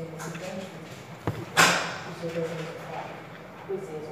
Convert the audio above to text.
Os seus